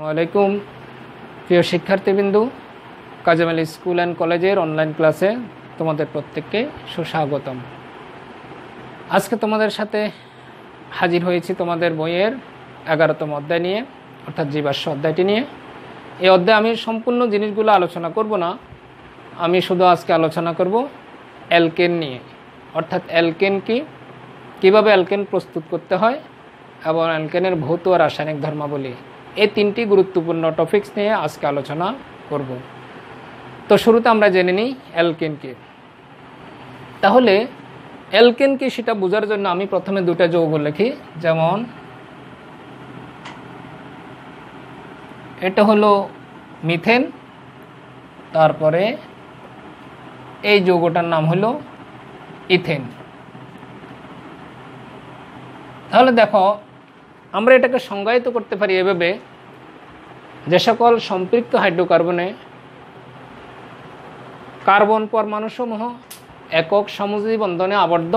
আলাইকুম। প্রিয় শিক্ষার্থীবৃন্দু কাজেম আলী স্কুল অ্যান্ড কলেজের অনলাইন ক্লাসে তোমাদের প্রত্যেককে সুস্বাগতম। আজকে তোমাদের সাথে হাজির হয়েছি তোমাদের বইয়ের এগারোতম অধ্যায় নিয়ে, অর্থাৎ জীবাশ্ম অধ্যায়টি নিয়ে। এই অধ্যায়ে আমি সম্পূর্ণ জিনিসগুলো আলোচনা করব না, আমি শুধু আজকে আলোচনা করব অ্যালকেন নিয়ে। অর্থাৎ অ্যালকেন কি? কীভাবে অ্যালকেন প্রস্তুত করতে হয়? এবং অ্যালকেনের ভৌত ও রাসায়নিক ধর্মাবলী। এই তিনটি গুরুত্বপূর্ণ টপিক্স নিয়ে আজকে আলোচনা করব। তো শুরুতে আমরা জেনে নিই অ্যালকেন কি। তাহলে অ্যালকেন কি সেটা বোঝার জন্য আমি প্রথমে দুটা যৌগ লিখি, যেমন এটা হলো মিথেন তারপরে এই যৌগটার নাম হলো ইথেন তাহলে দেখো আমরা এটাকে সংজ্ঞায়িত করতে পারি এভাবে, যে সকল সম্পৃক্ত হাইড্রোকার্বনে কার্বন পরমাণুসমূহ একক সমুজী বন্ধনে আবদ্ধ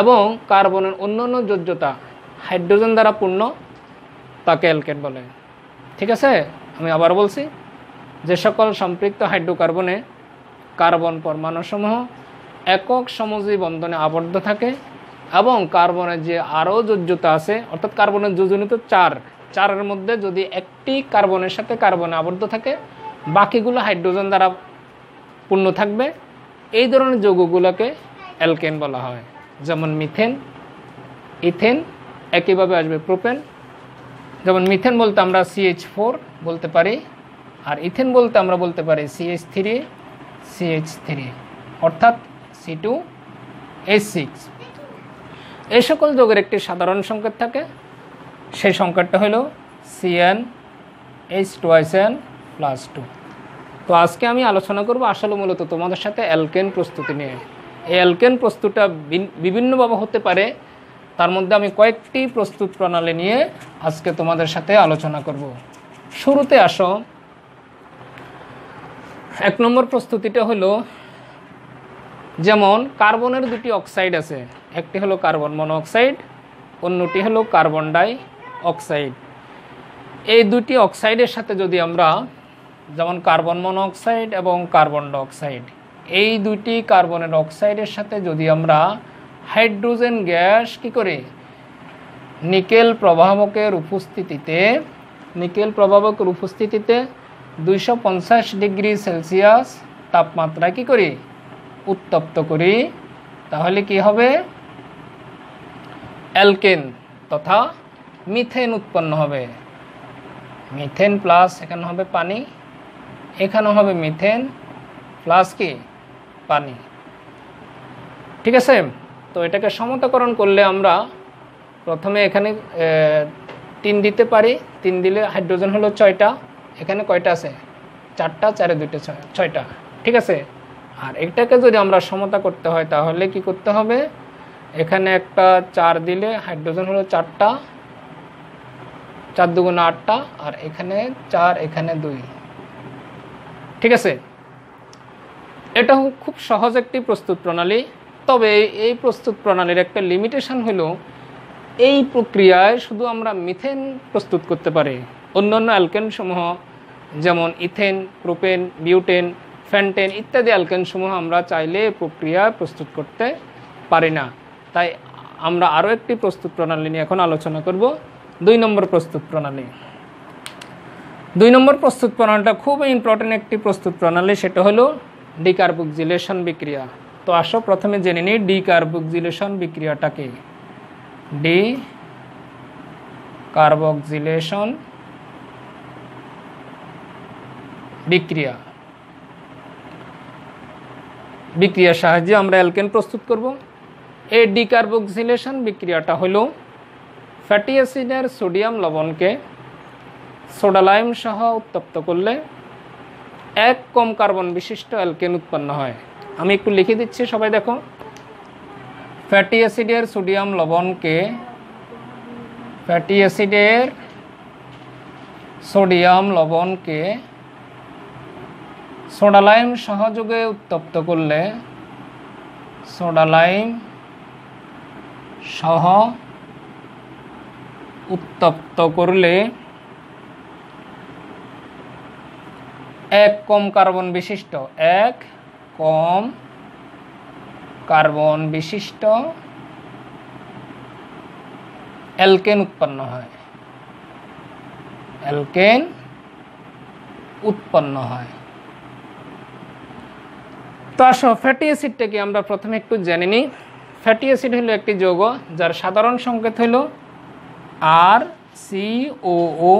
এবং কার্বনের অন্যান্য যোজ্যতা হাইড্রোজেন দ্বারা পূর্ণ তাকে অ্যালকেট বলে। ঠিক আছে? আমি আবার বলছি, যে সকল সম্পৃক্ত হাইড্রোকার্বনে কার্বন পরমাণুসমূহ একক সমুজী বন্ধনে আবদ্ধ থাকে এবং কার্বনের যে আরও যোজ্যতা আছে, অর্থাৎ কার্বনের যোজনিত চার, চারের মধ্যে যদি একটি কার্বনের সাথে কার্বনে আবদ্ধ থাকে, বাকিগুলো হাইড্রোজেন দ্বারা পূর্ণ থাকবে। এই ধরনের যৌগগুলোকে অ্যালকেন বলা হয়, যেমন মিথেন, ইথেন, একইভাবে আসবে প্রোপেন। যেমন মিথেন বলতে আমরা সিএইচ ফোর বলতে পারি, আর ইথেন বলতে আমরা বলতে পারি সিএইচ থ্রি সিএইচ থ্রি, অর্থাৎ সি টু এইচ সিক্স। এই সকল যোগের একটি সাধারণ সংকেত থাকে। সেই সংকেতটা হলো CN H twice N plus two তো আজকে আমি আলোচনা করব আসলে মূলত তোমাদের সাথে অ্যালকেন প্রস্তুতি নিয়ে। এই অ্যালকেন প্রস্তুতটা বিভিন্নভাবে হতে পারে। তার মধ্যে আমি কয়েকটি প্রস্তুত প্রণালী নিয়ে আজকে তোমাদের সাথে আলোচনা করব। শুরুতে আসো। এক নম্বর প্রস্তুতিটা হলো, যেমন কার্বনের দুটি অক্সাইড আছে। একটি হলো কার্বন মনোঅক্সাইড অন্যটি হলো কার্বন ডাই অক্সাইড এই দুটি অক্সাইডের সাথে যদি আমরা যেমন কার্বন মনোঅক্সাইড এবং কার্বন ডাইঅক্সাইড, এই দুটি কার্বনের অক্সাইডের সাথে যদি আমরা হাইড্রোজেন গ্যাস কি করে? নিকেল প্রবাহকের উপস্থিতিতে, নিকেল প্রবাহকের উপস্থিতিতে দুইশো পঞ্চাশ ডিগ্রি সেলসিয়াস তাপমাত্রা কি করি? উত্তপ্ত করি। তাহলে কি হবে? অ্যালকেন তথা মিথেন উৎপন্ন হবে। মিথেন প্লাস এখানে হবে পানি, এখানে হবে মিথেন প্লাস কি? পানি। ঠিক আছে? তো এটাকে সমতাকরণ করলে আমরা প্রথমে এখানে তিন দিতে পারি। তিন দিলে হাইড্রোজেন হলো ছয়টা। এখানে কয়টা আছে? চারটা, চারে দুইটা ছয়টা। ঠিক আছে? আর এটাকে যদি আমরা সমতা করতে হয়, তাহলে কি করতে হবে? এখানে একটা চার দিলে হাইড্রোজেন হলো চারটা, চার দুগুণ আটটা, আর এখানে চার, এখানে দুই। ঠিক আছে? এটা খুব সহজ একটি প্রস্তুত প্রণালী। তবে এই প্রস্তুত প্রণালীর একটা লিমিটেশন হলো, এই প্রক্রিয়ায় শুধু আমরা মিথেন প্রস্তুত করতে পারি। অন্যান্য অ্যালকেন সমূহ যেমন ইথেন প্রোপেন বিউটেন ফ্যান্টেন ইত্যাদি অ্যালকেনসমূহ আমরা চাইলে প্রক্রিয়া প্রস্তুত করতে পারি না। তাই আমরা আরও একটি প্রস্তুত প্রণালী নিয়ে এখন আলোচনা করব। দুই নম্বর প্রস্তুত প্রণালী। দুই নম্বর প্রস্তুত প্রণালীটা খুব ইম্পর্টেন্ট একটি প্রস্তুত প্রণালী, সেটা হলো ডিকার্বক্সিলেশন বিক্রিয়া। তো আসো প্রথমে জেনে নিই ডিকার্বক্সিলেশন বিক্রিয়াটাকে ডি কার্বক্সিলেশন বিক্রিয়া। বিক্রিয়ার সাহায্যে আমরা অ্যালকেন প্রস্তুত করব। এই ডিকার্বক্সিলেশন বিক্রিয়াটা হলো ফ্যাটি অ্যাসিডের সোডিয়াম লবণকে সোডালাইম সহ উত্তপ্ত করলে এক কম কার্বন বিশিষ্ট অ্যালকেন উৎপন্ন হয়। আমি একটু লিখে দিচ্ছি, সবাই দেখো। ফ্যাটি অ্যাসিডের সোডিয়াম লবণকে ফ্যাটি অ্যাসিডের সোডিয়াম লবণকে সোডালাইম সহযোগে উত্তপ্ত করলে সোডালাইম সহ উত্তপ্ত করলে এক কম কার্বন বিশিষ্ট, এক কম কার্বন বিশিষ্ট অ্যালকেন উৎপন্ন হয়। অ্যালকেন উৎপন্ন হয়। তো আসো ফ্যাটি অ্যাসিডটাকে আমরা প্রথমে একটু জেনে নিই। ফ্যাটি অ্যাসিড হলো একটি যৌগ যার সাধারণ সংকেত হলো আর সি ও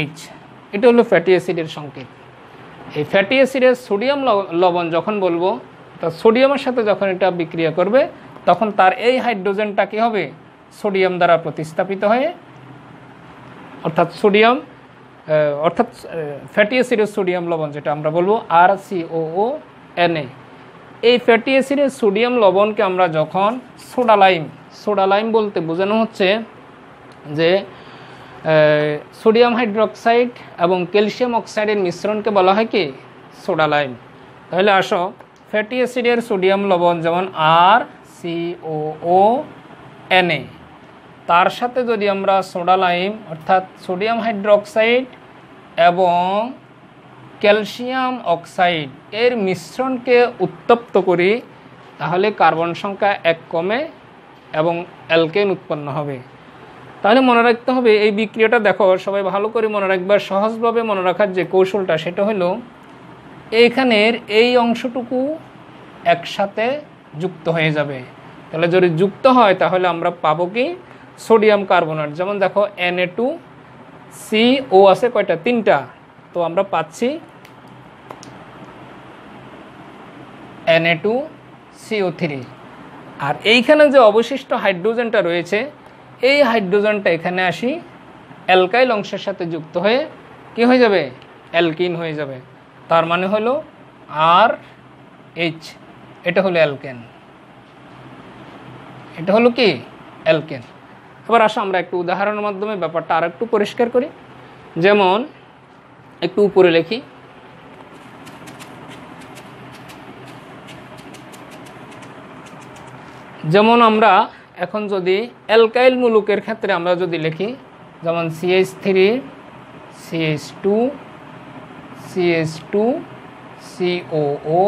এইচ এটা হলো ফ্যাটি অ্যাসিডের সংকেত। এই ফ্যাটি অ্যাসিডের সোডিয়াম লবণ যখন বলব, তা সোডিয়ামের সাথে যখন এটা বিক্রিয়া করবে, তখন তার এই হাইড্রোজেনটা কী হবে? সোডিয়াম দ্বারা প্রতিস্থাপিত হয়ে, অর্থাৎ সোডিয়াম অর্থাৎ ফ্যাটি অ্যাসিডের সোডিয়াম লবণ, যেটা আমরা বলব আর সি ও এন এ এই ফ্যাটি অ্যাসিডের সোডিয়াম লবণকে আমরা যখন সোডালাইম সোডালাইম বলতে বোঝানো হচ্ছে যে সোডিয়াম হাইড্রোক্সাইড এবং ক্যালসিয়াম অক্সাইডের মিশ্রণকে বলা হয় কি? সোডালাইম তাহলে আসো ফ্যাটি অ্যাসিডের সোডিয়াম লবণ যেমন আর C O O N A তার সাথে যদি আমরা সোডালাইম অর্থাৎ সোডিয়াম হাইড্রোক্সাইড এবং ক্যালসিয়াম অক্সাইড এর মিশ্রণকে উত্তপ্ত করি, তাহলে কার্বন সংখ্যা এক কমে এবং অ্যালকেন উৎপন্ন হবে। তাহলে মনে রাখতে হবে, এই বিক্রিয়াটা দেখো, সবাই ভালো করে মনে রাখবার সহজভাবে মনে রাখার যে কৌশলটা, সেটা হলো এইখানের এই অংশটুকু একসাথে যুক্ত হয়ে যাবে। তাহলে যদি যুক্ত হয়, তাহলে আমরা পাবো কি? Sodium carbonate. যেমন দেখো N A two C O আছে কয়টা? তিনটা। তো আমরা পাচ্ছি N A two CO three আর এইখানে যে অবশিষ্ট হাইড্রোজেনটা রয়েছে, এই হাইড্রোজেনটা এখানে আসি অ্যালকাইল অংশের সাথে যুক্ত হয়ে কি হয়ে যাবে? অ্যালকিন হয়ে যাবে। তার মানে হলো আর এইচ এটা হলো অ্যালকেন। এটা হলো কি? অ্যালকেন। এবার আসো আমরা একটু উদাহরণের মাধ্যমে ব্যাপারটা আর একটু পরিষ্কার করি। যেমন একটু উপরে লিখি। যেমন আমরা এখন যদি অ্যালকাইল মুলুকের ক্ষেত্রে আমরা যদি লিখি, যেমন CH three CH two CH two COO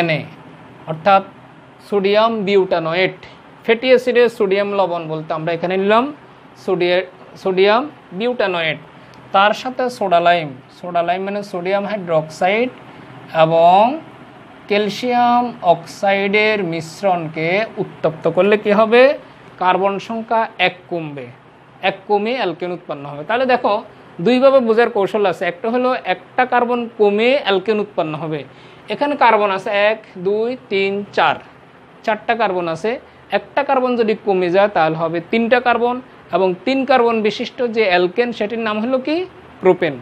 NA অর্থাৎ সোডিয়াম বিউটানোয়েট ফ্যাটি অ্যাসিডের সোডিয়াম লবণ বলতে আমরা এখানে নিলাম, সোডিয়া সোডিয়াম বিউটানোয়েট তার সাথে সোডালাইম সোডালাইম মানে সোডিয়াম হাইড্রোক্সাইড এবং ক্যালসিয়াম অক্সাইডের মিশ্রণকে উত্তপ্ত করলে কি হবে? কার্বন সংখ্যা এক কমবে। এক কমে অ্যালকেন উৎপন্ন হবে। তাহলে দেখো, দুইভাবে বোঝার কৌশল আছে। একটা হলো, একটা কার্বন কমে অ্যালকেন উৎপন্ন হবে। এখানে কার্বন আছে এক, দুই, তিন, চার। চারটা কার্বন আছে। একটা কার্বন যদি কমে যায়, তাহলে হবে তিনটা কার্বন। এবং তিন কার্বন বিশিষ্ট যে অ্যালকেন, সেটির নাম হলো কি? প্রোপেন।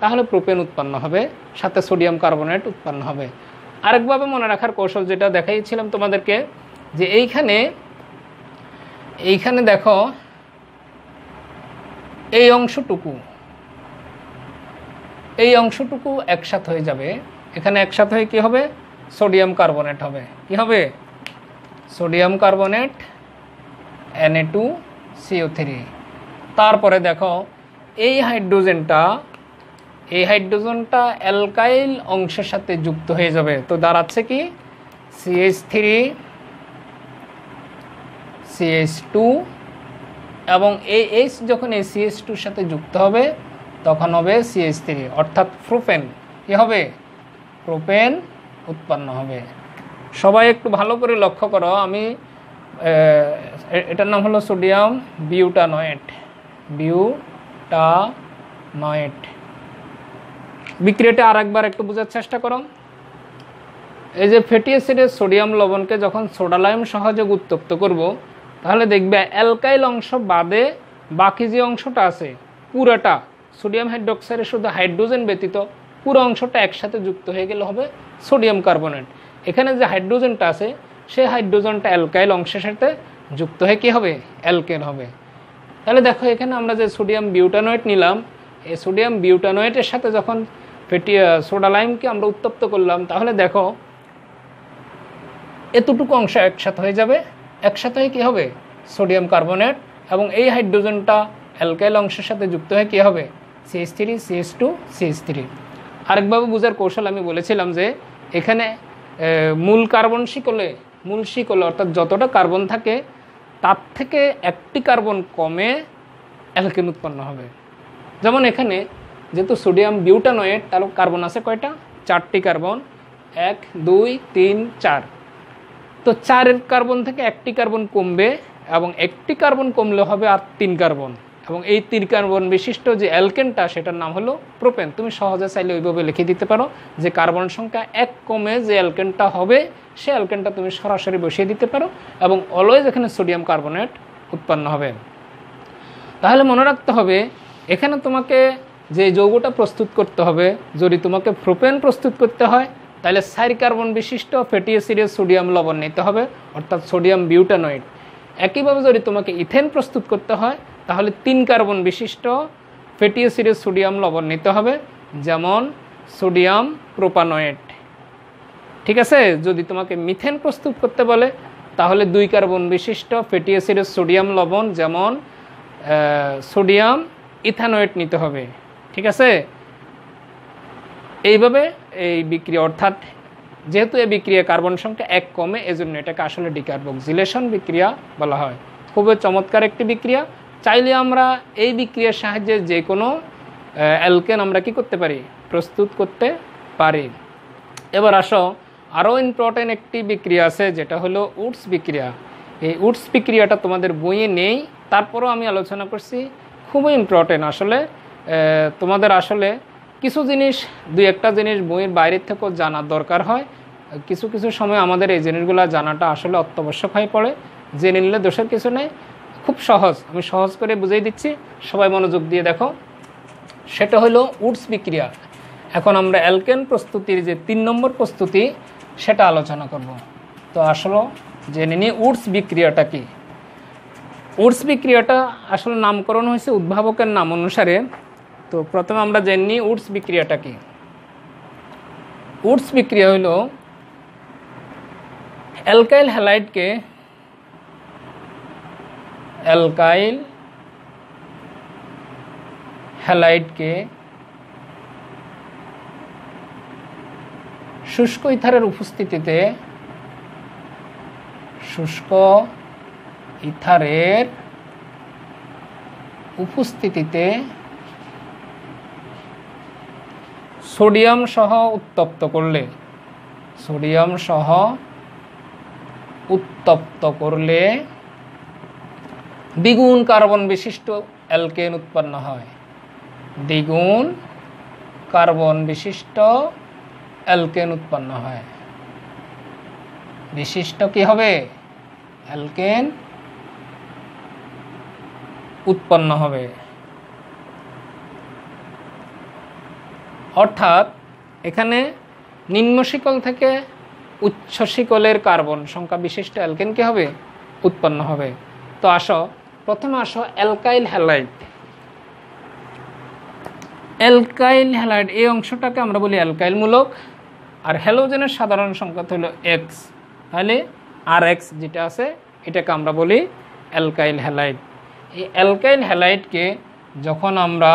তাহলে প্রোপেন উৎপন্ন হবে, সাথে সোডিয়াম কার্বনেট উৎপন্ন হবে। আরেকভাবে মনে রাখার কৌশল যেটা দেখাইছিলাম তোমাদেরকে, যে এইখানে এইখানে দেখো, এই অংশটুকু এই অংশটুকু একসাথ হয়ে যাবে। এখানে একসাথ হয়ে কি হবে? সোডিয়াম কার্বনেট হবে। কি হবে? Sodium carbonate N A two CO three তারপরে দেখো, এই হাইড্রোজেনটা এই হাইড্রোজেনটা অ্যালকাইল অংশের সাথে যুক্ত হয়ে যাবে। তো দাঁড়াচ্ছে কি? সিএইচ থ্রি সিএইচ টু এবং এই এইচ যখন এই সিএইচ টুর সাথে যুক্ত হবে, তখন হবে সিএইচ থ্রি অর্থাৎ প্রোপেন। কী হবে? প্রোপেন উৎপন্ন হবে। সবাই একটু ভালো করে লক্ষ্য করো, আমি এটার নাম হলো সোডিয়াম বিউটানয়েট বিউটানয়েট বিক্রিয়াটা আর একবার একটু বোঝার চেষ্টা করো। এই যে ফ্যাটি অ্যাসিডের সোডিয়াম লবণকে যখন সোডালাইম সহযোগ উত্তপ্ত করব, তাহলে দেখবে অ্যালকাইল অংশ বাদে বাকি যে অংশটা আছে, পুরাটা সোডিয়াম হাইড্রোক্সাইডের শুধু হাইড্রোজেন ব্যতীত পুরো অংশটা একসাথে যুক্ত হয়ে গেলে হবে সোডিয়াম কার্বনেট। এখানে যে হাইড্রোজেনটা আছে সেই হাইড্রোজেনটা অ্যালকাইল অংশের সাথে যুক্ত হয়ে কী হবে? অ্যালকেন হবে। তাহলে দেখো, এখানে আমরা যে সোডিয়াম বিউটানোয়েট নিলাম, এই সোডিয়াম বিউটানোয়েটের সাথে যখন ফেটি সোডা লাইমকে আমরা উত্তপ্ত করলাম, তাহলে দেখো, এতটুকু অংশ একসাথে হয়ে যাবে। একসাথে হয়ে কী হবে? সোডিয়াম কার্বনেট এবং এই হাইড্রোজেনটা অ্যালকাইল অংশের সাথে যুক্ত হয়ে কী হবে? CH three CH two CH three. আরেকভাবে বোঝার কৌশল আমি বলেছিলাম যে, এখানে মূল কার্বন শিকলে মূল শিকলে অর্থাৎ যতটা কার্বন থাকে, তার থেকে একটি কার্বন কমে অ্যালকেন উৎপন্ন হবে। যেমন এখানে, যেহেতু সোডিয়াম বিউটানয়েড, তাহলে কার্বন আছে কয়টা? চারটি কার্বন। এক, দুই, তিন, চার। তো চারের কার্বন থেকে একটি কার্বন কমবে এবং একটি কার্বন কমলে হবে আর তিন কার্বন। এবং এই তিন কার্বন বিশিষ্ট যে অ্যালকেনটা, সেটার নাম হলো প্রোপেন। তুমি সহজে চাইলে ওইভাবে লিখে দিতে পারো যে কার্বন সংখ্যা এক কমে যে অ্যালকেনটা হবে, সে অ্যালকেনটা তুমি সরাসরি বসিয়ে দিতে পারো এবং অলওয়েজ এখানে সোডিয়াম কার্বনেট উৎপন্ন হবে। তাহলে মনে রাখতে হবে, এখানে তোমাকে যে যৌগটা প্রস্তুত করতে হবে, যদি তোমাকে প্রোপেন প্রস্তুত করতে হয়, তাহলে সাইর কার্বন বিশিষ্ট ফ্যাটি অ্যাসিডের সোডিয়াম লবণ নিতে হবে, অর্থাৎ সোডিয়াম বিউটানয়েড একইভাবে যদি তোমাকে ইথেন প্রস্তুত করতে হয়, তাহলে তিন কার্বন বিশিষ্ট ফ্যাটি অ্যাসিডের সোডিয়াম লবণ নিতে হবে, যেমন সোডিয়াম প্রোপানয়েড। ঠিক আছে? যদি তোমাকে মিথেন প্রস্তুত করতে বলে, তাহলে দুই কার্বন বিশিষ্ট ফ্যাটি অ্যাসিডের সোডিয়াম লবণ, যেমন সোডিয়াম ইথানোয়েট নিতে হবে। ঠিক আছে? এইভাবে এই বিক্রিয়া, অর্থাৎ যেহেতু এই বিক্রিয়া কার্বন সংখ্যা এক কমে, এজন্য এটাকে আসলে ডিকার্বক্সিলেশন বিক্রিয়া বলা হয়। খুবই চমৎকার একটি বিক্রিয়া। চাইলে আমরা এই বিক্রিয়ার সাহায্যে যে কোনো অ্যালকেন আমরা কি করতে পারি? প্রস্তুত করতে পারি। এবার আসো, আরও ইম্পর্টেন্ট একটি বিক্রিয়া আছে, যেটা হলো উডস বিক্রিয়া। এই উডস বিক্রিয়াটা তোমাদের বইয়ে নেই, তারপরও আমি আলোচনা করছি। খুবই ইম্পর্টেন্ট আসলে তোমাদের আসলে কিছু জিনিস, দুই একটা জিনিস বইয়ের বাইরের থেকেও জানার দরকার হয়। কিছু কিছু সময় আমাদের এই জিনিসগুলো জানাটা আসলে অত্যাবশ্যক হয়ে পড়ে। জেনে নিলে দোষের কিছু নেই। খুব সহজ। আমি সহজ করে বুঝিয়ে দিচ্ছি। সবাই মনোযোগ দিয়ে দেখো। সেটা হলো উডস বিক্রিয়া। এখন আমরা অ্যালকেন প্রস্তুতির যে তিন নম্বর প্রস্তুতি, সেটা আলোচনা করব। তো আসলে জেনে নিই উডস বিক্রিয়াটা কি। উডস বিক্রিয়াটা আসলে নামকরণ হয়েছে উদ্ভাবকের নাম অনুসারে। তো প্রথমে আমরা জেনে উডস বিক্রিয়াটা কি। উডস বিক্রিয়া হইল অ্যালকাইল হ্যালাইডকে অ্যালকাইল হ্যালাইডকে শুষ্ক ইথারের উপস্থিতিতে শুষ্ক ইথারের উপস্থিতিতে সোডিয়াম সহ উত্তপ্ত করলে, সোডিয়াম সহ উত্তপ্ত করলে দ্বিগুণ কার্বন বিশিষ্ট অ্যালকেন উৎপন্ন হয়। দ্বিগুণ কার্বন বিশিষ্ট অ্যালকেন উৎপন্ন হয়। বিশিষ্ট কি হবে? অ্যালকেন উৎপন্ন হবে। অর্থাৎ এখানে নিম্ন শিকল থেকে উচ্চ শিকলের কার্বন সংখ্যা বিশিষ্ট অ্যালকেন কি হবে? উৎপন্ন হবে। তো আসো, প্রথমে আসো অ্যালকাইল হ্যালাইড। অ্যালকাইল হ্যালাইড, এই অংশটাকে আমরা বলি অ্যালকাইল মূলক। আর হ্যালোজেনের সাধারণ সংখ্যা হলো এক্স তাহলে আর এক্স যেটা আছে, এটাকে আমরা বলি অ্যালকাইল হ্যালাইড। এই অ্যালকাইল হ্যালাইডকে যখন আমরা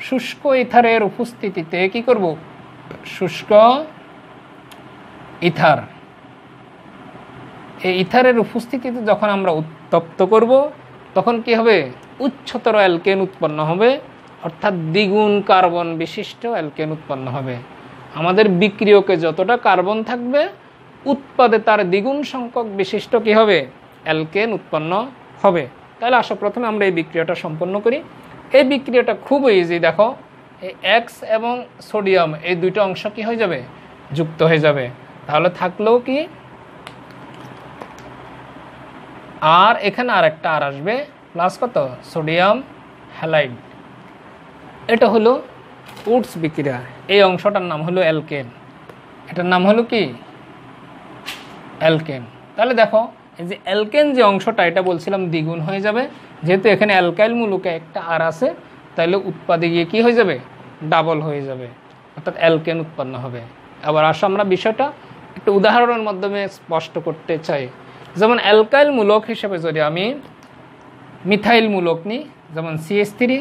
শুষ্ক ইথারের উপস্থিতিতে কি করব? শুষ্ক ইথার। এই ইথারের উপস্থিতিতে যখন আমরা উত্তপ্ত করব, তখন কি হবে? উচ্চতর অ্যালকেন উৎপন্ন হবে, অর্থাৎ দ্বিগুণ কার্বন বিশিষ্ট অ্যালকেন উৎপন্ন হবে। আমাদের বিক্রিয়কে যতটা কার্বন থাকবে, উৎপাদে তার দ্বিগুণ সংখ্যক বিশিষ্ট কি হবে? অ্যালকেন উৎপন্ন হবে। তাহলে আসো, প্রথমে আমরা এই বিক্রিয়াটা সম্পন্ন করি। এই বিক্রিয়াটা খুব ইজি দেখো। এই এক্স এবং সোডিয়াম এই দুইটা অংশ কি হয়ে যাবে? যুক্ত হয়ে যাবে। তাহলে থাকলেও কি? আর এখানে আর একটা আর আসবে প্লাস কত? সোডিয়াম হ্যালাইড এটা হলো উডস বিক্রিয়া। এই অংশটার নাম হলো অ্যালকেন এটার নাম হলো কি? অ্যালকেন তাহলে দেখো এই যে অ্যালকেন যে অংশটা, এটা বলছিলাম দ্বিগুণ হয়ে যাবে। যেহেতু এখানে অ্যালকাইল মূলকে একটা আর আছে তাহলে উৎপাদে গিয়ে কী হয়ে যাবে? ডাবল হয়ে যাবে। অর্থাৎ অ্যালকেন উৎপন্ন হবে। আবার আসো আমরা বিষয়টা একটু উদাহরণের মাধ্যমে স্পষ্ট করতে চাই। যেমন অ্যালকাইল মূলক হিসেবে যদি আমি মিথাইল মূলক নিই, যেমন সিএস থ্রি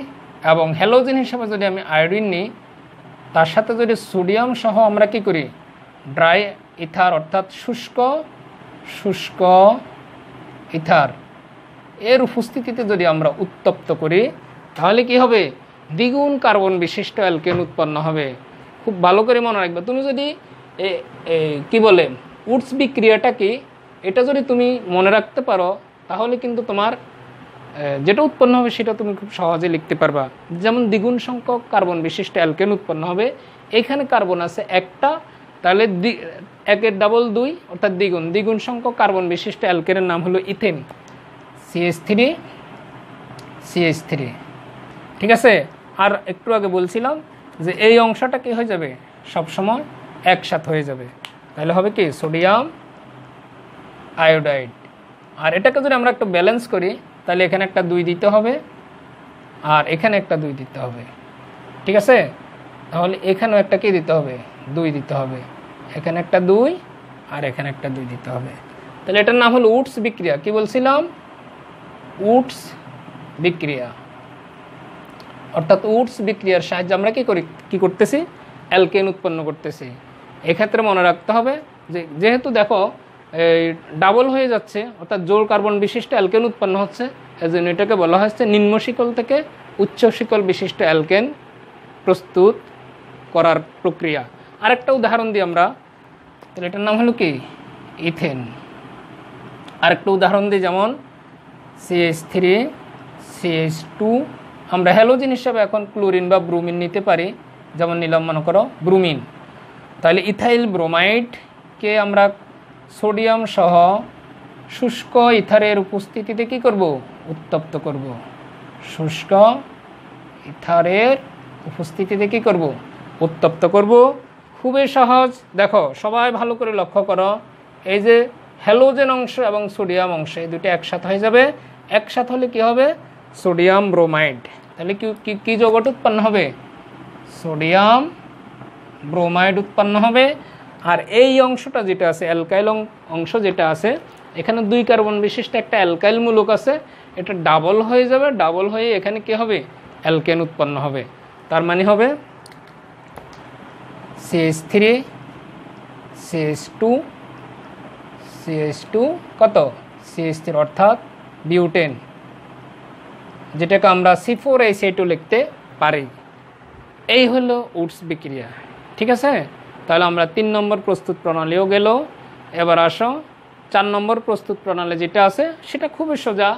এবং হ্যালোজেন হিসেবে যদি আমি আয়োডিন নিই, তার সাথে যদি সোডিয়াম সহ আমরা কি করি? ড্রাই ইথার অর্থাৎ শুষ্ক শুষ্ক ইথার। এর উপস্থিতিতে যদি আমরা উত্তপ্ত করি, তাহলে কি হবে? দ্বিগুণ কার্বন বিশিষ্ট অ্যালকেন উৎপন্ন হবে। খুব ভালো করে মনে রাখবে। তুমি যদি কি বলে, উডস বিক্রিয়াটা কি, এটা যদি তুমি মনে রাখতে পারো, তাহলে কিন্তু তোমার যেটা উৎপন্ন হবে সেটা তুমি খুব সহজে লিখতে পারবা। যেমন দ্বিগুণ সংখ্যক কার্বন বিশিষ্ট অ্যালকেন উৎপন্ন হবে, এখানে কার্বন আছে একটা তাহলে একের ডাবল দুই, অর্থাৎ দ্বিগুণ। দ্বিগুণ সংখ্যক কার্বন বিশিষ্ট অ্যালকেনের নাম হলো ethane CH three CH three ঠিক আছে? আর একটু আগে বলছিলাম যে এই অংশটা কি হয়ে যাবে? সবসময় একসাথ হয়ে যাবে। তাহলে হবে কি? সোডিয়াম আয়োডাইড আর এটাকে যদি আমরা একটু ব্যালেন্স করি, তাহলে এখানে একটা দুই দিতে হবে, আর এখানে একটা দুই দিতে হবে। ঠিক আছে? তাহলে এখানেও একটা কি দিতে হবে? দুই দিতে হবে। এখানে একটা দুই আর এখানে একটা দুই দিতে হবে। তাহলে এটার নাম হলো উডস বিক্রিয়া। কি বলছিলাম? উডস বিক্রিয়া। অর্থাৎ উডস বিক্রিয়ার সাহায্যে আমরা কি করি, কি করতেছি? অ্যালকেন উৎপন্ন করতেছি। এক্ষেত্রে মনে রাখতে হবে যে, যেহেতু দেখো, এই ডাবল হয়ে যাচ্ছে, অর্থাৎ জোর কার্বন বিশিষ্ট অ্যালকেন উৎপন্ন হচ্ছে, এজন্য এটাকে বলা হচ্ছে নিম্ন শিকল থেকে উচ্চ শিকল বিশিষ্ট অ্যালকেন প্রস্তুত করার প্রক্রিয়া। আরেকটা উদাহরণ দিই আমরা। তাহলে এটার নাম হলো কি? ইথেন। আরেকটা উদাহরণ দিই যেমন সিএইচ থ্রি সিএইচ টু আমরা হ্যালোজিন হিসাবে এখন ক্লোরিন বা ব্রুমিন নিতে পারি। যেমন নিলাম, মনে করো, ব্রুমিন। তাহলে ইথাইল ব্রোমাইডকে আমরা সোডিয়াম সহ শুষ্ক ইথারের উপস্থিতিতে কি করব? উত্তপ্ত করব। শুষ্ক ইথারের উপস্থিতিতে কি করব? উত্তপ্ত করব। খুবই সহজ। দেখো, সবাই ভালো করে লক্ষ্য করো। এই যে হ্যালোজেন অংশ এবং সোডিয়াম অংশ, এই দুটো একসাথে হয়ে যাবে। একসাথে হলে কি হবে? সোডিয়াম ব্রোমাইড তাহলে কি, কি- যৌগটা উৎপন্ন হবে? সোডিয়াম ব্রোমাইড উৎপন্ন হবে। আর এই অংশটা যেটা আছে অ্যালকাইল অংশ যেটা আছে, এখানে দুই কার্বন বিশিষ্ট একটা অ্যালকাইল মূলক আছে। এটা ডাবল হয়ে যাবে। ডাবল হয়ে এখানে কি হবে? অ্যালকেন উৎপন্ন হবে। তার মানে হবে CH three CH two CH two কত? সিএস থ্রি অর্থাৎ বিউটেন যেটাকে আমরা সি ফোর এই টু লিখতে পারি। এই হলো উডস বিক্রিয়া। ঠিক আছে? তাহলে আমরা তিন নম্বর প্রস্তুত প্রণালীও গেল। এবার আসো চার নম্বর প্রস্তুত প্রণালী যেটা আছে, সেটা খুবই সোজা।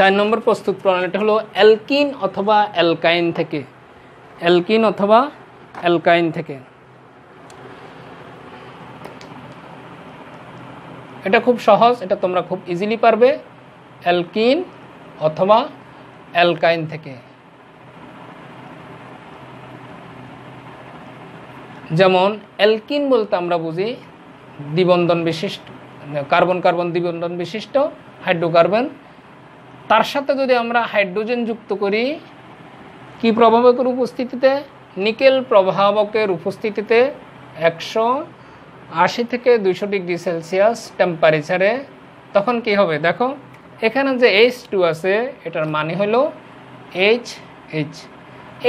চার নম্বর প্রস্তুত প্রণালীটা হলো অ্যালকিন অথবা অ্যালকাইন থেকে। অ্যালকিন অথবা অ্যালকাইন থেকে। এটা খুব সহজ, এটা তোমরা খুব ইজিলি পারবে। অ্যালকিন অথবা অ্যালকাইন থেকে। যেমন, অ্যালকিন বলতে আমরা বুঝি দ্বিবন্ধন বিশিষ্ট, কার্বন কার্বন দ্বিবন্ধন বিশিষ্ট, হাইড্রোকার্বন তার সাথে যদি আমরা হাইড্রোজেন যুক্ত করি, কি প্রভাবকের উপস্থিতিতে? নিকেল প্রভাবকের উপস্থিতিতে একশো আশি থেকে দুইশো ডিগ্রি সেলসিয়াস টেম্পারেচারে তখন কি হবে? দেখো, এখানে যে এইচ টু আছে, এটার মানে হলো এইচ এইচ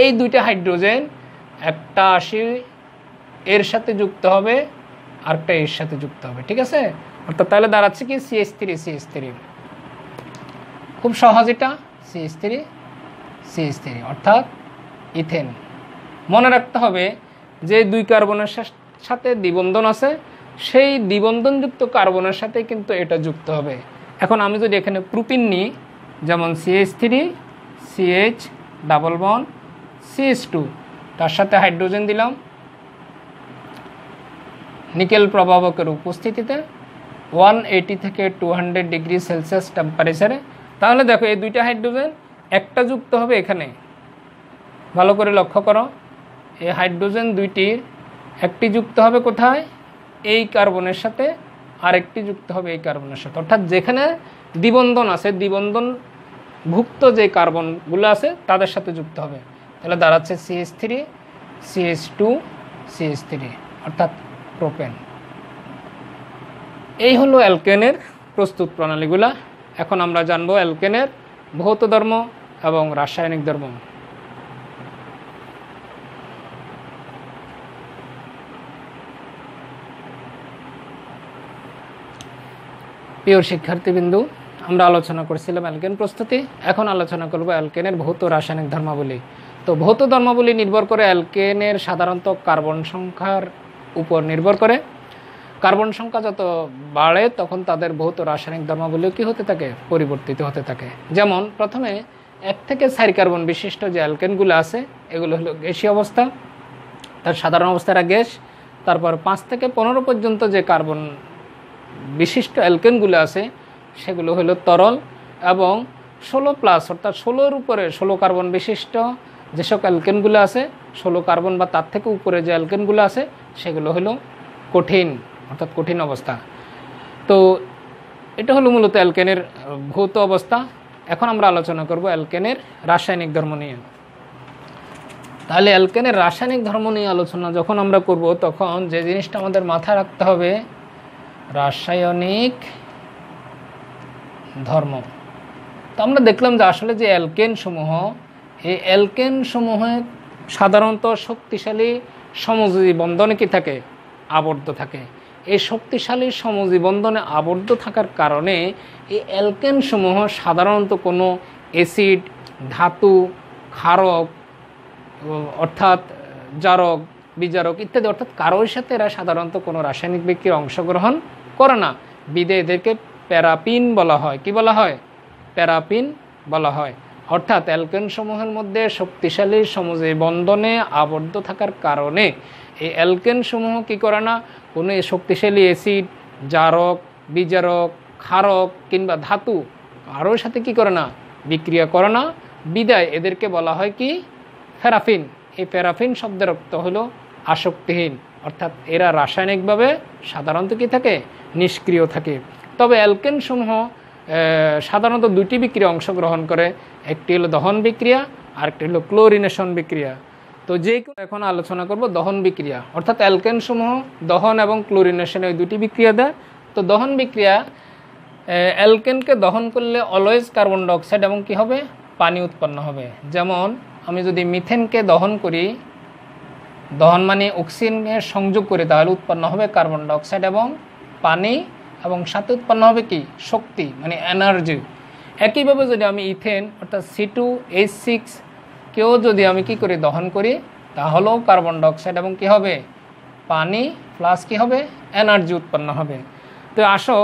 এই দুইটা হাইড্রোজেন একটা আশি, এর সাথে যুক্ত হবে, আরেকটা এর সাথে যুক্ত হবে, ঠিক আছে? অর্থাৎ তাহলে দাঁড়াচ্ছে কি সিএস থ্রি সিএস থ্রি খুব সহজ এটা সিএস থ্রি সিএস থ্রি অর্থাৎ ইথেন। মনে রাখতে হবে যে দুই কার্বনের সাথে দ্বিবন্ধন আছে, সেই দ্বিবন্ধনযুক্ত কার্বনের সাথে কিন্তু এটা যুক্ত হবে। এখন আমি যদি এখানে প্রোটিন নিই, যেমন CH three CH double bond CH two তার সাথে হাইড্রোজেন দিলাম। নিকেল প্রভাবকের উপস্থিতিতে ওয়ান এইটি থেকে টু হান্ড্রেড ডিগ্রি সেলসিয়াস টেম্পারেচারে তাহলে দেখো এই দুইটা হাইড্রোজেন একটা যুক্ত হবে এখানে। ভালো করে লক্ষ্য করো, এই হাইড্রোজেন দুইটির একটি যুক্ত হবে কোথায়? এই কার্বনের সাথে আরেকটি যুক্ত হবে এই কার্বনের সাথে। অর্থাৎ যেখানে দ্বিবন্ধন আছে, দ্বিবন্ধন ভুক্ত যে কার্বনগুলো আছে, তাদের সাথে যুক্ত হবে। তাহলে দাঁড়াচ্ছে CH three CH two CH three, অর্থাৎ প্রোপেন। এই হলো অ্যালকেনের প্রস্তুত প্রণালীগুলা। এখন আমরা জানব অ্যালকেনের ভৌত ধর্ম এবং রাসায়নিক ধর্ম। প্রিয় শিক্ষার্থীবৃন্দু, আমরা আলোচনা করছিলাম অ্যালকেন প্রস্তুতি, এখন আলোচনা করব অ্যালকেনের ভৌত রাসায়নিক ধর্মাবলী। তো ভৌত ধর্মাবলী নির্ভর করে অ্যালকেনের সাধারণত কার্বন সংখ্যার উপর নির্ভর করে। কার্বন সংখ্যা যত বাড়ে, তখন তাদের ভৌত রাসায়নিক ধর্মাবলীও কী হতে থাকে? পরিবর্তিত হতে থাকে। যেমন, প্রথমে এক থেকে চারি কার্বন বিশিষ্ট যে অ্যালকেনগুলো আছে, এগুলো হলো গ্যাসীয় অবস্থা, তার সাধারণ অবস্থাটা গ্যাস, তারপর পাঁচ থেকে পনেরো পর্যন্ত যে কার্বন বিশিষ্ট অ্যালকেনগুলো আছে, সেগুলো হলো তরল এবং ষোলো প্লাস অর্থাৎ ষোলোর উপরে ষোলো কার্বন বিশিষ্ট যেসব অ্যালকেনগুলো আছে, ষোলো কার্বন বা তার থেকে উপরে যে অ্যালকেনগুলো আছে, সেগুলো হলো কঠিন। অর্থাৎ কঠিন অবস্থা। তো এটা হলো মূলত অ্যালকেনের ভৌত অবস্থা। এখন আমরা আলোচনা করব অ্যালকেনের রাসায়নিক ধর্ম নিয়ে। তাহলে অ্যালকেনের রাসায়নিক ধর্ম নিয়ে আলোচনা যখন আমরা করব, তখন যে জিনিসটা আমাদের মাথায় রাখতে হবে, রাসায়নিক ধর্ম। তো আমরা দেখলাম যে আসলে যে অ্যালকেন সমূহ, এই অ্যালকেন সমূহে সাধারণত শক্তিশালী সমযোজী বন্ধনে কি থাকে? আবদ্ধ থাকে। এই শক্তিশালী সমজীবন্ধনে আবদ্ধ থাকার কারণে এই অ্যালকেন সমূহ সাধারণত কোনো অ্যাসিড, ধাতু, ক্ষারক, অর্থাৎ জারক, বিজারক ইত্যাদি, অর্থাৎ কারোর সাথে এরা সাধারণত কোনো রাসায়নিক বিক্রির অংশগ্রহণ করে না। বিদে এদেরকে প্যারাপিন বলা হয়। কি বলা হয়? প্যারাপিন বলা হয়। অর্থাৎ অ্যালকেন সমূহের মধ্যে শক্তিশালী সমজে বন্ধনে আবদ্ধ থাকার কারণে এই অ্যালকেন সমূহ কী করে না? কোনো শক্তিশালী অ্যাসিড, জারক, বিজারক, ক্ষারক কিংবা ধাতু কারোর সাথে কি করে না? বিক্রিয়া করে না। বিদায় এদেরকে বলা হয় কি? ফেরাফিন। এই প্যারাফিন শব্দের অর্থ হলো আসক্তিহীন। অর্থাৎ এরা রাসায়নিকভাবে সাধারণত কি থাকে? নিষ্ক্রিয় থাকে। তবে অ্যালকেন সমূহ সাধারণত দুটি বিক্রিয়া অংশগ্রহণ করে। একটি হলো দহন বিক্রিয়া আর একটি হলো ক্লোরিনেশন বিক্রিয়া। তো যে এখন আলোচনা করব দহন বিক্রিয়া। অর্থাৎ অ্যালকেন সমূহ দহন এবং ক্লোরিনেশন এই দুটি বিক্রিয়া দেয়। তো দহন বিক্রিয়া অ্যালকেনকে দহন করলে অলওয়েজ কার্বন ডাইঅক্সাইড এবং কি হবে? পানি উৎপন্ন হবে। যেমন, আমি যদি মিথেনকে দহন করি, দহন মানে অক্সিজেনের সংযোগ করি, তাহলে উৎপন্ন হবে কার্বন ডাইঅক্সাইড এবং পানি, এবং সাথে উৎপন্ন হবে কি? শক্তি মানে এনার্জি একইভাবে যদি আমি ইথেন, অর্থাৎ সি টু এইচ সিক্স কেউ যদি আমি কি করি, দহন করি, তাহলেও কার্বন ডাইঅক্সাইড এবং কি হবে? পানি প্লাস কি হবে? এনার্জি উৎপন্ন হবে। তো আসো,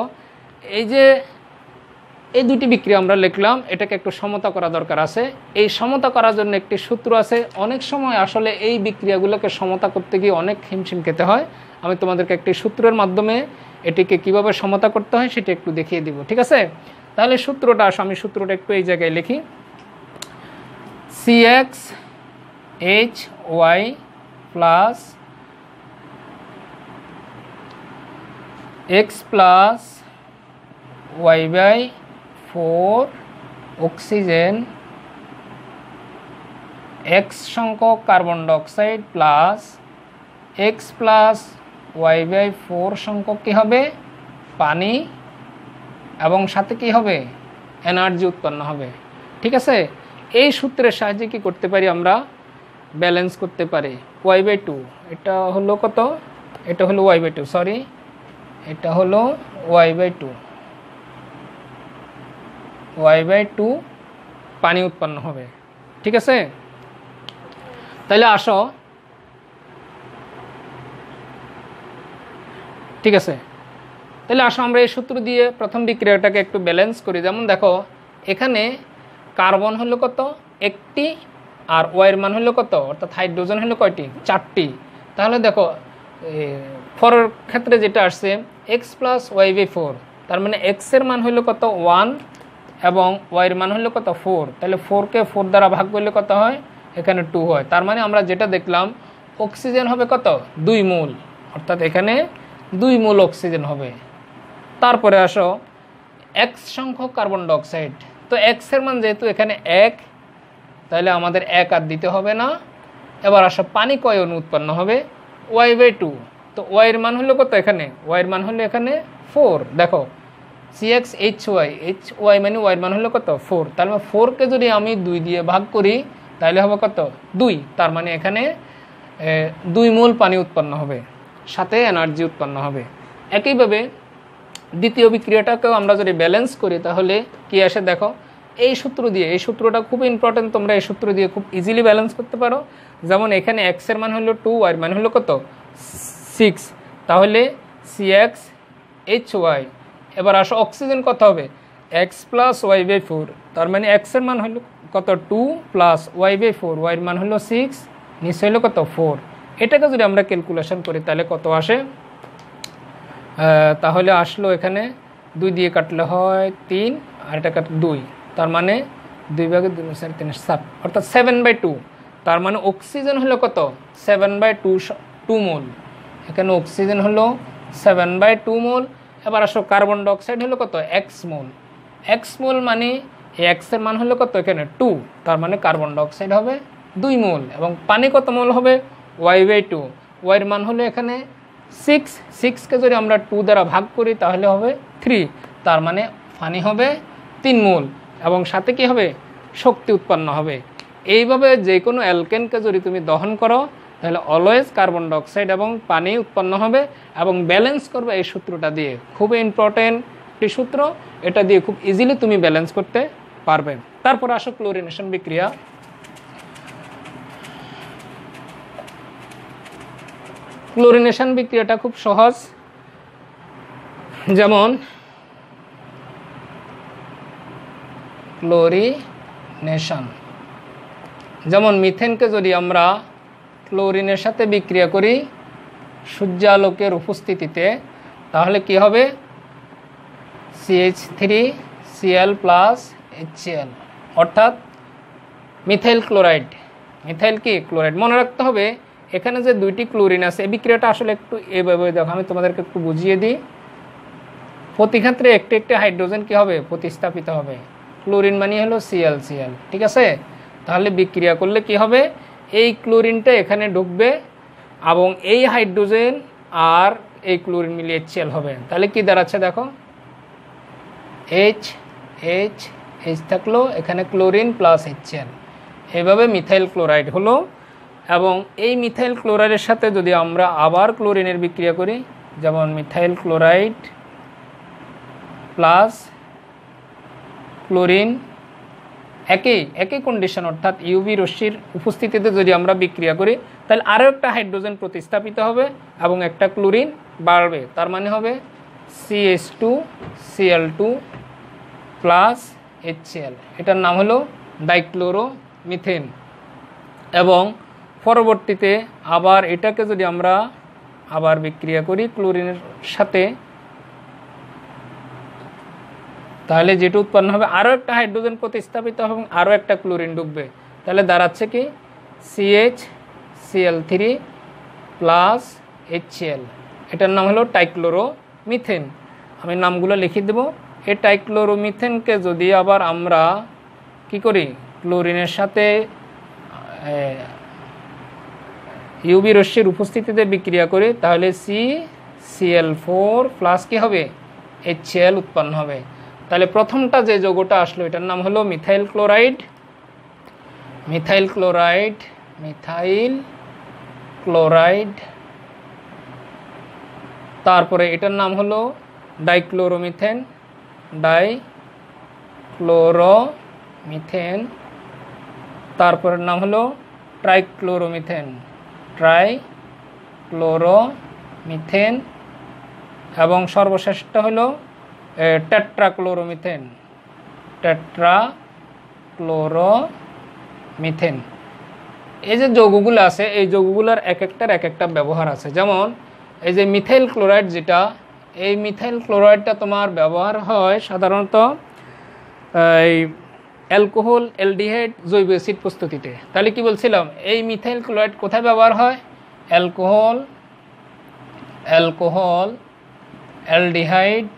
এই যে এই দুটি বিক্রিয়া আমরা লিখলাম, এটাকে একটু সমতা করা দরকার আছে। এই সমতা করার জন্য একটি সূত্র আছে। অনেক সময় আসলে এই বিক্রিয়াগুলোকে সমতা করতে গিয়ে অনেক হিমশিম খেতে হয়। আমি তোমাদেরকে একটি সূত্রের মাধ্যমে এটিকে কীভাবে সমতা করতে হয়, সেটা একটু দেখিয়ে দিব। ঠিক আছে? তাহলে সূত্রটা আসো, আমি সূত্রটা একটু এই জায়গায় লিখি। C X H Y plus X plus Y by four oxygen X সংখ্যক carbon dioxide plus X plus Y by four সংখ্যক কী হবে? পানি এবং সাথে কি হবে? এনার্জি উৎপন্ন হবে। ঠিক আছে? এই সূত্রের সাহায্যে কি করতে পারি আমরা? ব্যালেন্স করতে পারি। ওয়াই বাই টু এটা হলো কত? এটা হলো ওয়াই বাই টু সরি এটা হলো Y by two Y by two পানি উৎপন্ন হবে। ঠিক আছে? তাহলে আসো। ঠিক আছে? তাহলে আসো, আমরা এই সূত্র দিয়ে প্রথম বিক্রিয়াটাকে একটু ব্যালেন্স করি। যেমন দেখো, এখানে কার্বন হলো কত? একটি, আর ওয়ের মান হলো কত? অর্থাৎ হাইড্রোজেন হলো কয়টি? চারটি। তাহলে দেখো ফরের ক্ষেত্রে যেটা আসছে X plus Y by four তার মানে এক্সের মান হলো কত? ওয়ান এবং ওয়াইয়ের মান হলো কত? ফোর তাহলে ফোরকে ফোর দ্বারা ভাগ করলে কত হয়? এখানে টু হয়। তার মানে আমরা যেটা দেখলাম অক্সিজেন হবে কত? দুই মূল। অর্থাৎ এখানে দুই মূল অক্সিজেন হবে। তারপরে আসো এক্স সংখ্যক কার্বন ডাইঅক্সাইড তো এক্সের মান যেহেতু এখানে এক, তাহলে আমাদের এক আর দিতে হবে না। এবার আসো, পানি কয় অনু উৎপন্ন হবে? ওয়াই বাই টু তো ওয়াইয়ের মান হলো কত এখানে? ওয়াইয়ের মান হলো এখানে ফোর দেখো C X H Y H Y মানে ওয়াইয়ের মান হলো কত? ফোর তার মানে ফোরকে যদি আমি দুই দিয়ে ভাগ করি, তাহলে হবে কত? দুই। তার মানে এখানে দুই মূল পানি উৎপন্ন হবে, সাথে এনার্জি উৎপন্ন হবে। একইভাবে দ্বিতীয় বিক্রিয়াটাকেও আমরা যদি ব্যালেন্স করি, তাহলে কি আসে দেখো, এই সূত্র দিয়ে, এই সূত্রটা খুব ইম্পর্টেন্ট তোমরা এই সূত্র দিয়ে খুব ইজিলি ব্যালেন্স করতে পারো। যেমন এখানে এক্সের মান হলো টু ওয়াইয়ের মান হলো কত? সিক্স তাহলে সি এক্স এইচ ওয়াই এবার আসো অক্সিজেন কত হবে? X plus Y by four তার মানে এক্সের মান হলো কত? Two plus Y by four ওয়াইয়ের মান হলো সিক্স নিশ্চয় হলো কত? ফোর এটাকে যদি আমরা ক্যালকুলেশন করি, তাহলে কত আসে? তাহলে আসলো এখানে দুই দিয়ে কাটলে হয় তিন, আর এটা কাট দুই। তার মানে দুই ভাগে দুই চার, তিন সাত। অর্থাৎ সেভেন বাই টু তার মানে অক্সিজেন হলো কত? Seven by two two mole এখানে অক্সিজেন হলো সেভেন বাই টু মোল এবার আসো কার্বন ডাইঅক্সাইড হলো কত? এক্স মোল এক্স মোল মানে এক্সের মান হলো কত? এখানে টু তার মানে কার্বন ডাইঅক্সাইড হবে দুই মোল এবং পানি কত মোল হবে? ওয়াই বাই টু ওয়াইয়ের মান হলো এখানে সিক্স সিক্সকে যদি আমরা টু দ্বারা ভাগ করি, তাহলে হবে থ্রি তার মানে পানি হবে তিন মোল, এবং সাথে কি হবে? শক্তি উৎপন্ন হবে। এইভাবে যে কোনো অ্যালকেনকে যদি তুমি দহন করো, তাহলে অলওয়েজ কার্বন ডাইঅক্সাইড এবং পানি উৎপন্ন হবে, এবং ব্যালেন্স করবে এই সূত্রটা দিয়ে। খুবই ইম্পর্টেন্ট একটি সূত্র, এটা দিয়ে খুব ইজিলি তুমি ব্যালেন্স করতে পারবে। তারপর আসো ক্লোরিনেশন বিক্রিয়া। ক্লোরিনেশন বিক্রিয়াটা খুব সহজ। যেমন ক্লোরিনেশন যেমন, মিথেনকে যদি আমরা ক্লোরিনের সাথে বিক্রিয়া করি সূর্যালোকের উপস্থিতিতে, তাহলে কি হবে? CH three CL plus HCL অর্থাৎ মিথাইল ক্লোরাইড। মিথাইল কি? ক্লোরাইড। মনে রাখতে হবে এখানে যে দুইটি ক্লোরিন আছে, এই বিক্রিয়াটা আসলে একটু এভাবে দেখো, আমি তোমাদেরকে একটু বুঝিয়ে দিই। প্রতি ক্ষেত্রে একটি একটি হাইড্রোজেন কি হবে? প্রতিস্থাপিত হবে। ক্লোরিন মানে হলো সিএল সিএল ঠিক আছে? তাহলে বিক্রিয়া করলে কি হবে? এই ক্লোরিনটা এখানে ঢুকবে এবং এই হাইড্রোজেন আর এই ক্লোরিন মিলিয়ে এইচসিএল হবে। তাহলে কি দাঁড়াচ্ছে দেখো? এইচ এইচ এইচ থাকল, এখানে ক্লোরিন প্লাস এইচসিএল এভাবে মিথাইল ক্লোরাইড হলো। এবং এই মিথাইল ক্লোরাইডের সাথে যদি আমরা আবার ক্লোরিনের বিক্রিয়া করি, যেমন মিথাইল ক্লোরাইড প্লাস ক্লোরিন একই একই কন্ডিশন অর্থাৎ ইউভি রশ্মির উপস্থিতিতে যদি আমরা বিক্রিয়া করি, তাহলে আরও একটা হাইড্রোজেন প্রতিস্থাপিত হবে এবং একটা ক্লোরিন বাড়বে। তার মানে হবে CH two CL two plus HCL এটার নাম হলো ডাইক্লোরো মিথেন এবং পরবর্তীতে আবার এটাকে যদি আমরা আবার বিক্রিয়া করি ক্লোরিনের সাথে, তাহলে যেটা উৎপন্ন হবে, আরও একটা হাইড্রোজেন প্রতিস্থাপিত হবে আরও একটা ক্লোরিন ডুববে। তাহলে দাঁড়াচ্ছে কি? CH CL three plus HCL এটার নাম হলো টাইক্লোরো মিথেন আমি নামগুলো লিখে দেবো। এই টাইক্লোরো মিথেনকে যদি আবার আমরা কি করি? ক্লোরিনের সাথে ইউবি রশ্মির উপস্থিতিতে বিক্রিয়া করে, তাহলে সি সিএল ফোর প্লাস কী হবে? এইচসিএল উৎপন্ন হবে। তাহলে প্রথমটা যে যৌগটা আসলো, এটার নাম হলো methyl chloride methyl chloride methyl chloride তারপরে এটার নাম হলো ডাইক্লোরোমিথেন ডাই ক্লোরোমিথেন তারপরের নাম হলো ট্রাইক্লোরোমিথেন ট্রাই ক্লোরোমিথেন এবং সর্বশেষটা হলো টেট্রাক্লোরোমিথেন টেট্রা ক্লোরোমিথেন এই যে যৌগগুলো আছে, এই যৌগগুলোর এক একটার এক একটা ব্যবহার আছে। যেমন, এই যে মিথাইল ক্লোরাইড যেটা, এই মিথাইল ক্লোরাইডটা তোমার ব্যবহার হয় সাধারণত, এই অ্যালকোহল, অ্যালডিহাইড, জৈব অ্যাসিড প্রস্তুতিতে। তাহলে কি বলছিলাম? এই মিথাইল ক্লোরাইড কোথায় ব্যবহার হয়? অ্যালকোহল অ্যালকোহল, অ্যালডিহাইড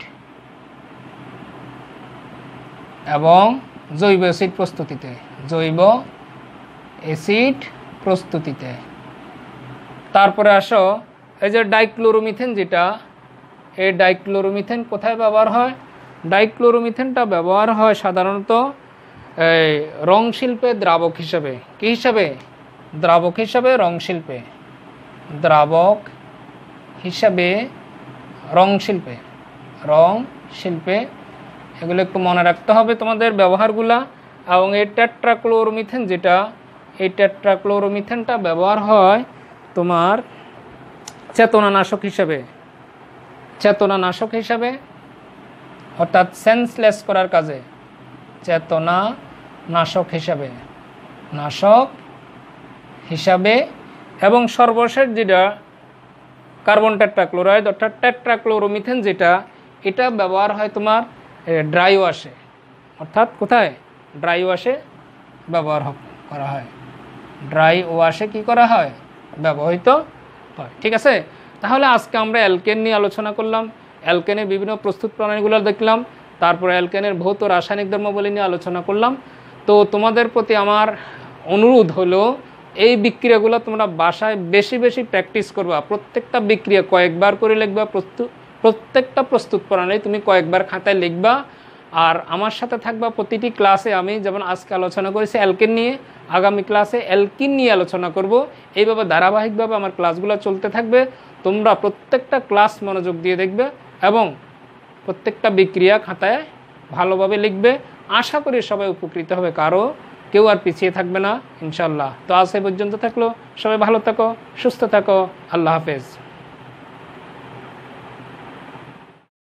এবং জৈব অ্যাসিড প্রস্তুতিতে। জৈব অ্যাসিড প্রস্তুতিতে। তারপরে আসো, এই যে ডাইক্লোরোমিথেন যেটা, এই ডাইক্লোরোমিথেন কোথায় ব্যবহার হয়? ডাইক্লোরোমিথেনটা ব্যবহার হয় সাধারণত রং শিল্পে দ্রাবক হিসাবে। কি হিসাবে? দ্রাবক হিসাবে রং শিল্পে। দ্রাবক হিসাবে রং শিল্পে। রং শিল্পে, এগুলো একটু মনে রাখতে হবে তোমাদের ব্যবহারগুলা। এবং এই টেট্রাক্লোরোমিথেন যেটা, এই টেট্রাক্লোরোমিথেনটা ব্যবহার হয় তোমার চেতনানাশক হিসাবে। চেতনানাশক হিসাবে, অর্থাৎ সেন্সলেস করার কাজে। চেতনা নাশক হিসাবে। নাশক হিসাবে এবং সর্বশেষ যেটা কার্বন টেট্রাক্লোরাইড অর্থাৎ টেট্রাক্লোরোমিথেন যেটা, এটা ব্যবহার হয় তোমার ড্রাই ওয়াশে। অর্থাৎ কোথায়? ড্রাই ওয়াশে ব্যবহার করা হয়। ড্রাই ওয়াশে কি করা হয়? ব্যবহৃত হয়। ঠিক আছে? তাহলে আজকে আমরা অ্যালকেন নিয়ে আলোচনা করলাম। অ্যালকেনের বিভিন্ন প্রস্তুত প্রণালীগুলো দেখলাম। তারপরে অ্যালকেনের ভৌত রাসায়নিক ধর্মাবলী নিয়ে আলোচনা করলাম। তো তোমাদের প্রতি আমার অনুরোধ হলো, এই বিক্রিয়াগুলো তোমরা বাসায় বেশি বেশি প্র্যাকটিস করবা। প্রত্যেকটা বিক্রিয়া কয়েকবার করে লিখবা প্রত্যেকটা প্রস্তুত প্রণালী তুমি কয়েকবার খাতায় লিখবা। আর আমার সাথে থাকবা প্রতিটি ক্লাসে আমি, যেমন আজকে আলোচনা করেছি অ্যালকেন নিয়ে, আগামী ক্লাসে অ্যালকিন নিয়ে আলোচনা করব। এইভাবে ধারাবাহিকভাবে আমার ক্লাসগুলো চলতে থাকবে। তোমরা প্রত্যেকটা ক্লাস মনোযোগ দিয়ে দেখবে এবং প্রত্যেকটা বিক্রিয়া খাতায় ভালোভাবে লিখবে। আশা করি সবাই উপকৃত হবে। কারও কেউ আর পিছিয়ে থাকবে না ইনশাল্লাহ তো আজ পর্যন্ত থাকল। সবাই ভালো থাকো, সুস্থ থাকো। আল্লাহ হাফেজ।